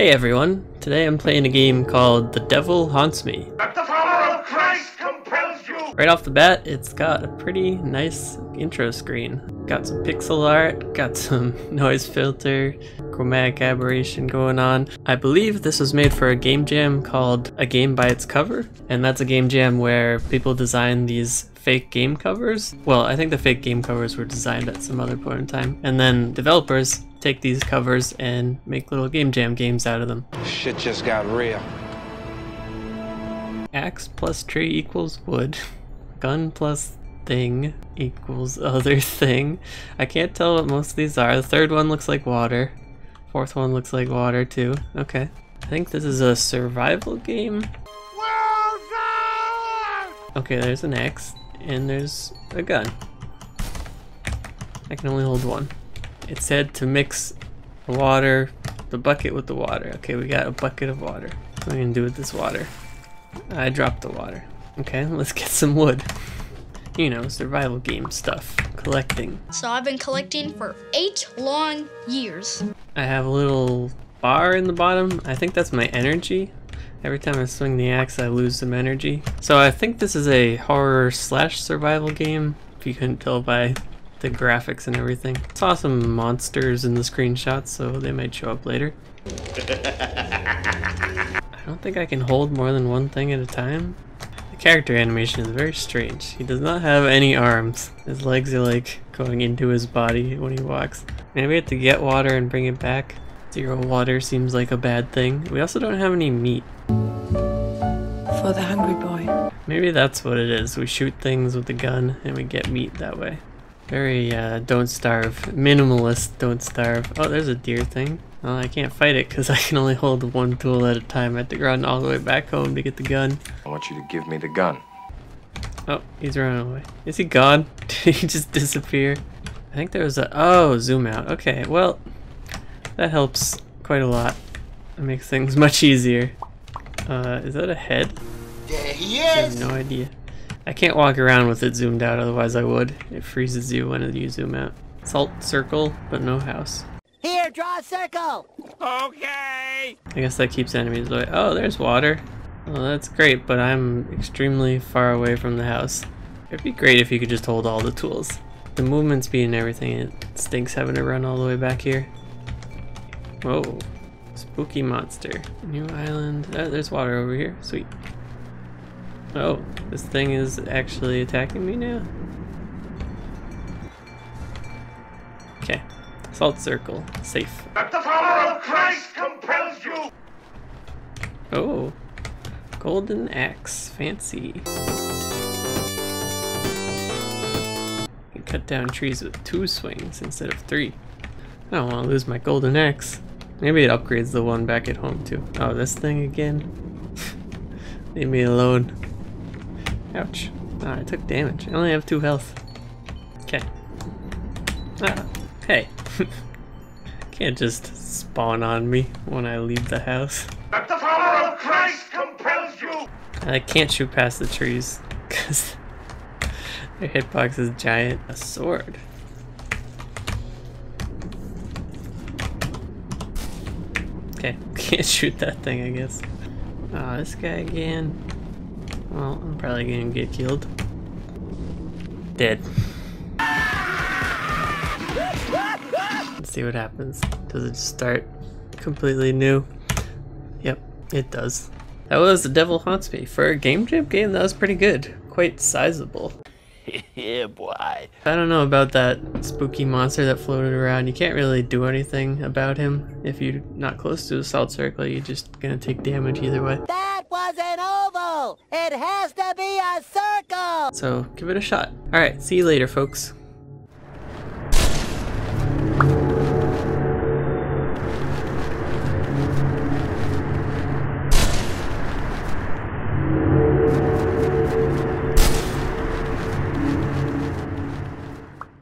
Hey everyone, today I'm playing a game called The Devil Haunts Me. That the power of Christ compels you! Right off the bat, it's got a pretty nice intro screen. Got some pixel art, got some noise filter, chromatic aberration going on. I believe this was made for a game jam called A Game by Its Cover, and that's a game jam where people design these fake game covers. Well, I think the fake game covers were designed at some other point in time, and then developers take these covers and make little game jam games out of them. Shit just got real. Axe plus tree equals wood. Gun plus thing equals other thing. I can't tell what most of these are. The third one looks like water. Fourth one looks like water too. Okay. I think this is a survival game. Okay, there's an axe and there's a gun. I can only hold one. It said to mix the water, the bucket with the water. Okay, we got a bucket of water. What are I gonna do with this water? I dropped the water. Okay, let's get some wood. You know, survival game stuff. Collecting. So I've been collecting for eight long years. I have a little bar in the bottom. I think that's my energy. Every time I swing the axe, I lose some energy. So I think this is a horror slash survival game, if you couldn't tell by the graphics and everything. Saw some monsters in the screenshots, so they might show up later. I don't think I can hold more than one thing at a time. The character animation is very strange. He does not have any arms. His legs are like going into his body when he walks. Maybe we have to get water and bring it back. Zero water seems like a bad thing. We also don't have any meat. For the hungry boy. Maybe that's what it is. We shoot things with a gun and we get meat that way. Very uh, don't starve. Minimalist don't starve. Oh, there's a deer thing. Well, I can't fight it because I can only hold one tool at a time. I have to run all the way back home to get the gun. I want you to give me the gun. Oh, he's running away. Is he gone? Did he just disappear? I think there was a... Oh, zoom out. Okay, well, that helps quite a lot. It makes things much easier. Uh, is that a head? There he I have no idea. I can't walk around with it zoomed out, otherwise I would. It freezes you when you zoom out. Salt circle, but no house. Here, draw a circle. Okay! I guess that keeps enemies away. Oh, there's water. Well, that's great, but I'm extremely far away from the house. It'd be great if you could just hold all the tools. The movement speed and everything, it stinks having to run all the way back here. Whoa. Spooky monster. New island. Oh, there's water over here. Sweet. Oh, this thing is actually attacking me now? Okay. Salt circle. Safe. That the power of Christ compels you! Oh. Golden axe. Fancy. You can cut down trees with two swings instead of three. I don't want to lose my golden axe. Maybe it upgrades the one back at home too. Oh, this thing again? Leave me alone. Ouch. Oh, I took damage. I only have two health. Okay. Ah, hey. Can't just spawn on me when I leave the house. That the power of Christ compels you! I can't shoot past the trees because their hitbox is giant. A sword. Okay, can't shoot that thing, I guess. Ah, this guy again. Well, I'm probably gonna get killed. Dead. Let's see what happens. Does it start completely new? Yep, it does. That was The Devil Haunts Me. For a Game Jam game, that was pretty good. Quite sizable. yeah, boy. I don't know about that spooky monster that floated around. You can't really do anything about him. If you're not close to a salt circle, you're just gonna take damage either way. Was an oval. It has to be a circle. So give it a shot. Alright, see you later, folks.